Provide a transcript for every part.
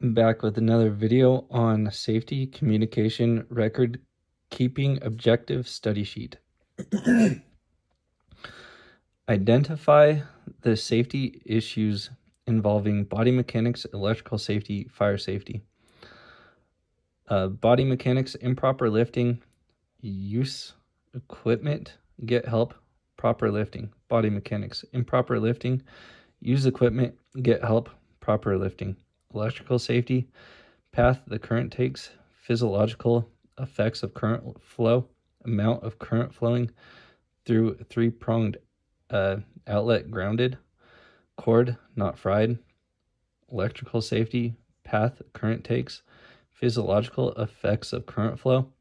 back with another video on safety communication record keeping objective study sheet. Identify the safety issues involving body mechanics, electrical safety, fire safety. Uh, body mechanics, improper lifting, use equipment, get help, proper lifting. Body mechanics, improper lifting, use equipment, get help, proper lifting. Electrical safety, path the current takes, physiological effects of current flow, amount of current flowing through three pronged uh, outlet grounded, cord not fried, electrical safety, path current takes, physiological effects of current flow,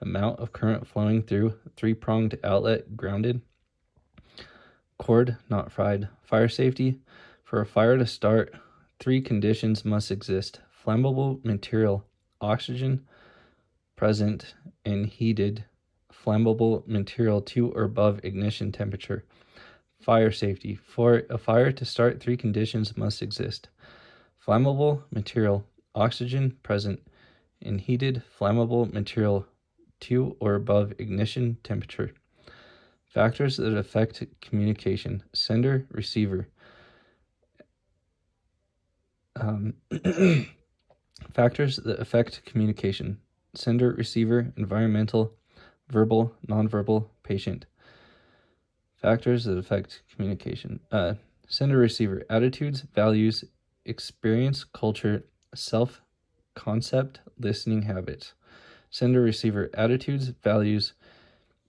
amount of current flowing through three pronged outlet grounded, cord not fried, fire safety. For a fire to start, three conditions must exist flammable material, oxygen present, and heated flammable material to or above ignition temperature. Fire safety. For a fire to start, three conditions must exist flammable material, oxygen present, and heated flammable material to or above ignition temperature. Factors that affect communication sender, receiver. Um, factors that affect communication sender, receiver, environmental, verbal, nonverbal, patient. Factors that affect communication. Uh, sender receiver attitudes, values, experience, culture, self concept, listening habits. Sender receiver attitudes, values,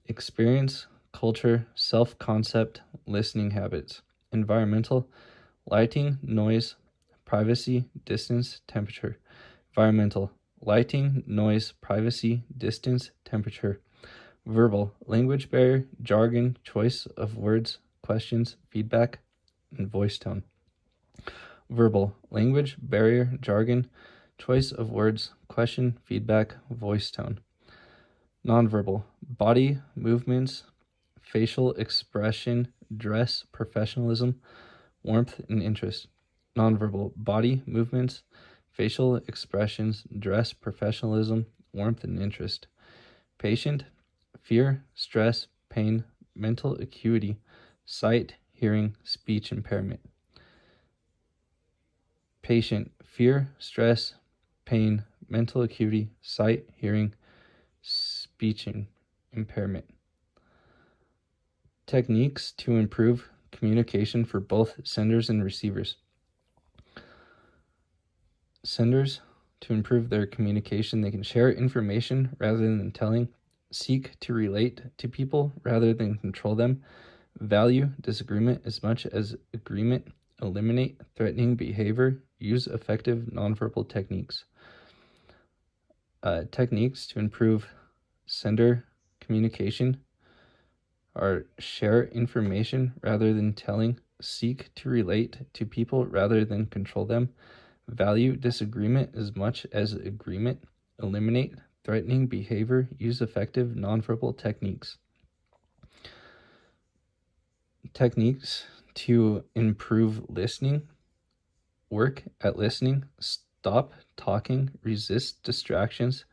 experience, culture, self concept, listening habits. Environmental, lighting, noise, privacy, distance, temperature. Environmental, lighting, noise, privacy, distance, temperature. Verbal, language barrier, jargon, choice of words, questions, feedback, and voice tone. Verbal, language barrier, jargon, choice of words, question, feedback, voice tone. Nonverbal, body movements, facial expression, dress, professionalism, warmth, and interest. Nonverbal, body movements, facial expressions, dress, professionalism, warmth, and interest. Patient, fear, stress, pain, mental acuity, sight, hearing, speech impairment. Patient, fear, stress, pain, mental acuity, sight, hearing, speech impairment. Techniques to improve communication for both senders and receivers. Senders, to improve their communication, they can share information rather than telling seek to relate to people rather than control them, value disagreement as much as agreement, eliminate threatening behavior, use effective nonverbal techniques. Uh, techniques to improve sender communication are share information rather than telling, seek to relate to people rather than control them, value disagreement as much as agreement, eliminate threatening behavior, use effective nonverbal techniques. Techniques to improve listening, work at listening, stop talking, resist distractions,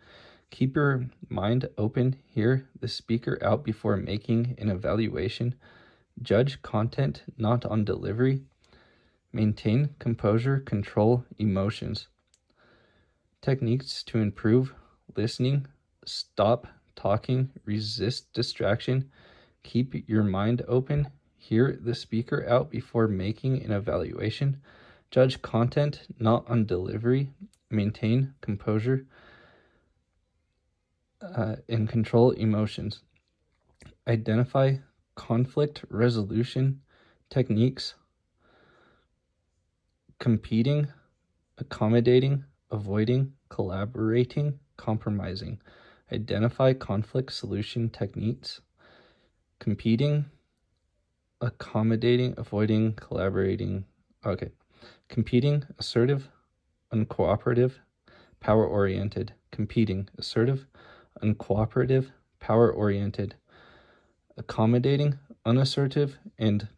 keep your mind open, hear the speaker out before making an evaluation, judge content not on delivery, maintain composure, control emotions. Techniques to improve listening, stop talking, resist distraction, keep your mind open, hear the speaker out before making an evaluation, judge content not on delivery, maintain composure, uh, and control emotions. Identify conflict resolution techniques, competing, accommodating, avoiding, collaborating, compromising, identify conflict solution techniques, competing, accommodating, avoiding, collaborating. Okay. Competing, assertive, uncooperative, power oriented. Competing, assertive, uncooperative, power oriented. Accommodating, unassertive, and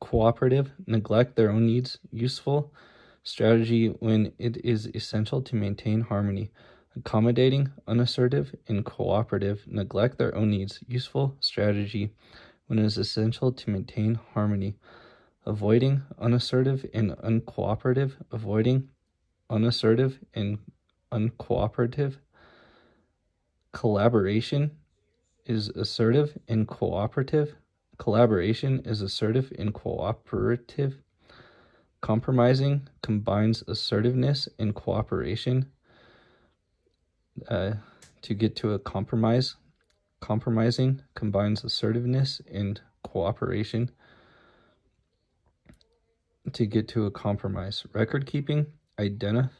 cooperative, neglect their own needs, useful, strategy when it is essential to maintain harmony. Accommodating, unassertive, and cooperative neglect their own needs. Useful strategy when it is essential to maintain harmony. Avoiding, unassertive, and uncooperative. Avoiding, unassertive, and uncooperative. Collaboration is assertive and cooperative. Collaboration is assertive and cooperative. Compromising combines assertiveness and cooperation uh, to get to a compromise. Compromising combines assertiveness and cooperation to get to a compromise. Record keeping, identify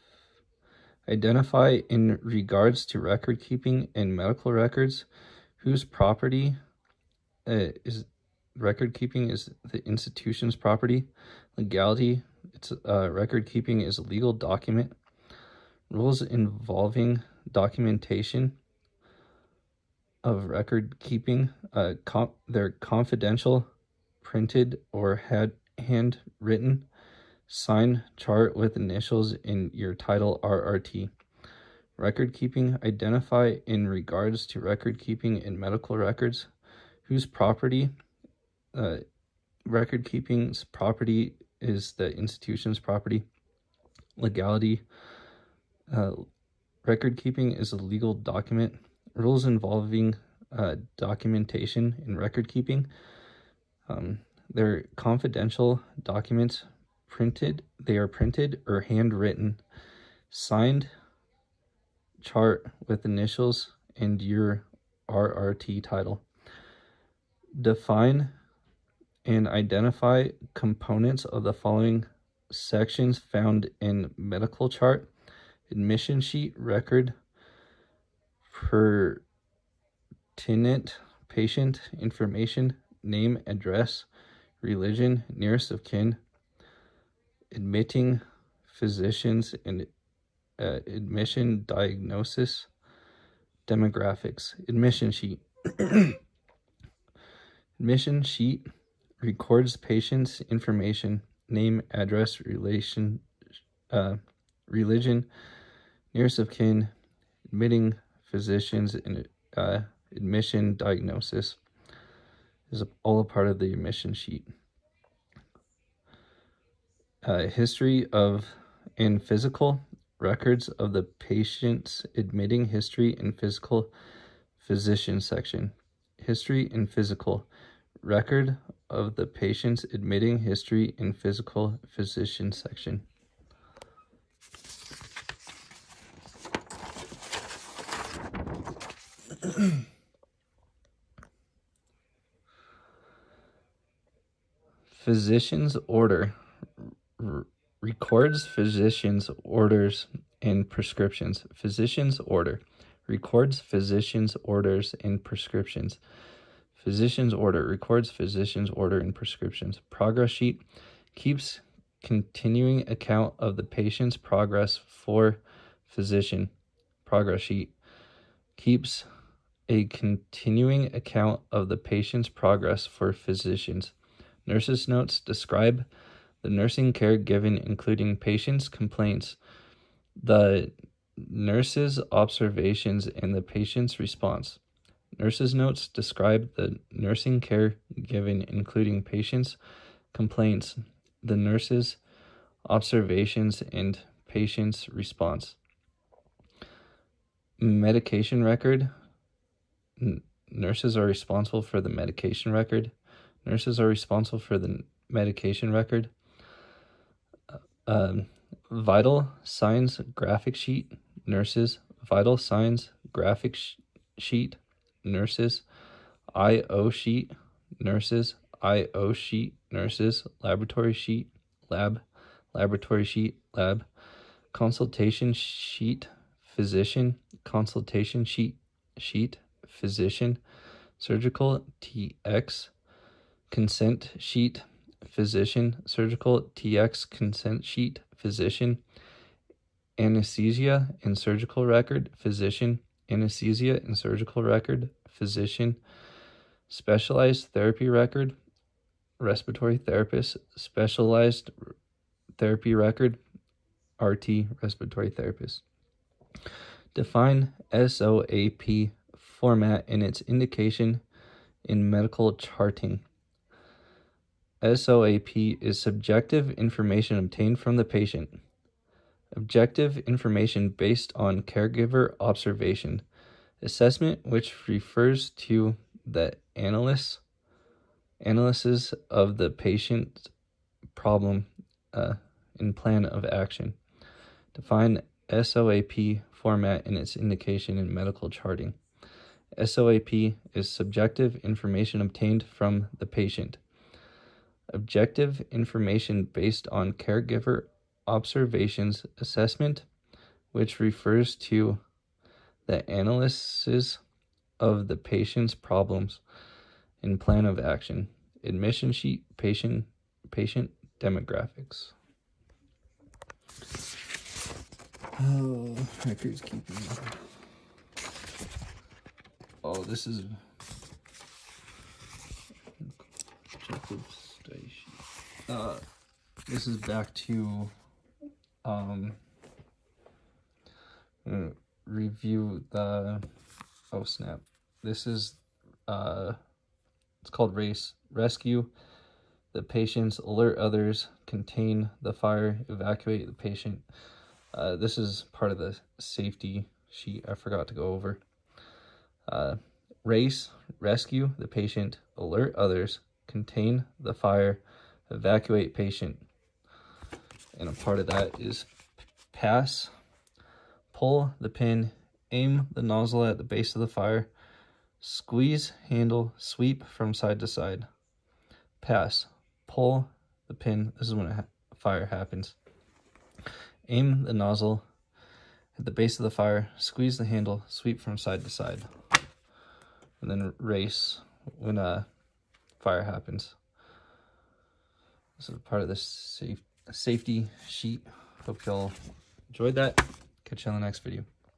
identify in regards to record keeping and medical records whose property uh, is record keeping is the institution's property. Legality it's uh, record keeping is a legal document. Rules involving documentation of record keeping uh, com- they're confidential printed or had handwritten. Sign chart with initials in your title RRT record keeping identify in regards to record keeping in medical records whose property uh, record keeping's property is the institution's property. Legality uh, record keeping is a legal document. Rules involving uh, documentation and record keeping um, they're confidential documents. Printed they are printed or handwritten. Signed chart with initials and your RRT title. Define and identify components of the following sections found in medical chart, admission sheet, record, pertinent patient information, name, address, religion, nearest of kin, admitting physicians and uh, admission diagnosis demographics. Admission sheet. Admission sheet records patient's information name address relation uh, religion nearest of kin admitting physicians and uh, admission diagnosis is all a part of the admission sheet uh, history of and physical records of the patient's admitting history and physical physician section. History and physical record of the patient's admitting history and physical physician section. Physician's order records physician's orders and prescriptions. Physician's order records physician's orders and prescriptions. Physician's order records physician's order and prescriptions. Progress sheet keeps continuing account of the patient's progress for physician. Progress sheet keeps a continuing account of the patient's progress for physicians. Nurse's notes describe the nursing care given, including patients' complaints, the nurse's observations, and the patient's response. Nurse's notes describe the nursing care given, including patients' complaints, the nurse's observations, and patient's response. Medication record. Nurses are responsible for the medication record. Nurses are responsible for the medication record um, vital signs graphic sheet nurses vital signs graphic sh- sheet nurses io sheet nurses io sheet nurses laboratory sheet lab laboratory sheet lab consultation sheet physician consultation sheet sheet physician surgical tx consent sheet physician, surgical TX consent sheet, physician, anesthesia and surgical record, physician, anesthesia and surgical record, physician, specialized therapy record, respiratory therapist, specialized therapy record, RT respiratory therapist. Define SOAP format and its indication in medical charting. SOAP is subjective information obtained from the patient. Objective information based on caregiver observation. Assessment, which refers to the analysis, analysis of the patient problem uh, and plan of action. Define SOAP format and its indication in medical charting. SOAP is subjective information obtained from the patient. Objective information based on caregiver observations assessment, which refers to the analysis of the patient's problems and plan of action. Admission sheet, patient, patient demographics. Oh, records keeping. Oh, this is objective station. Uh, this is back to um review the oh snap. This is uh it's called race rescue. The patients alert others contain the fire evacuate the patient. Uh, this is part of the safety sheet I forgot to go over. Uh, race, rescue. The patient, alert others, contain the fire, evacuate patient. And a part of that is pass, pull the pin, aim the nozzle at the base of the fire, squeeze handle, sweep from side to side. Pass, pull the pin. This is when a ha fire happens. Aim the nozzle at the base of the fire, squeeze the handle, sweep from side to side and then race when a fire happens. This is part of the safe, safety sheet. Hope y'all enjoyed that. Catch you on the next video.